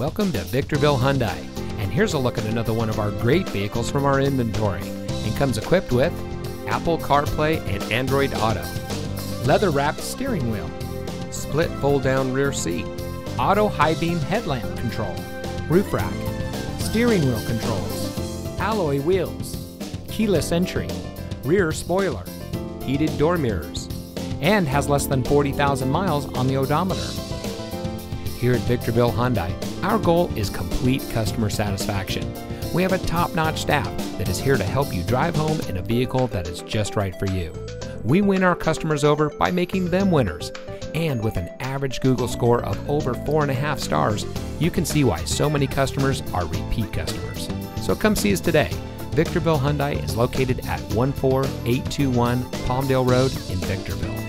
Welcome to Victorville Hyundai, and here's a look at another one of our great vehicles from our inventory. And comes equipped with Apple CarPlay and Android Auto, leather wrapped steering wheel, split fold down rear seat, auto high beam headlamp control, roof rack, steering wheel controls, alloy wheels, keyless entry, rear spoiler, heated door mirrors, and has less than 40,000 miles on the odometer. Here at Victorville Hyundai, our goal is complete customer satisfaction. We have a top notch staff that is here to help you drive home in a vehicle that is just right for you. We win our customers over by making them winners. And with an average Google score of over 4.5 stars, you can see why so many customers are repeat customers. So come see us today. Victorville Hyundai is located at 14821 Palmdale Road in Victorville.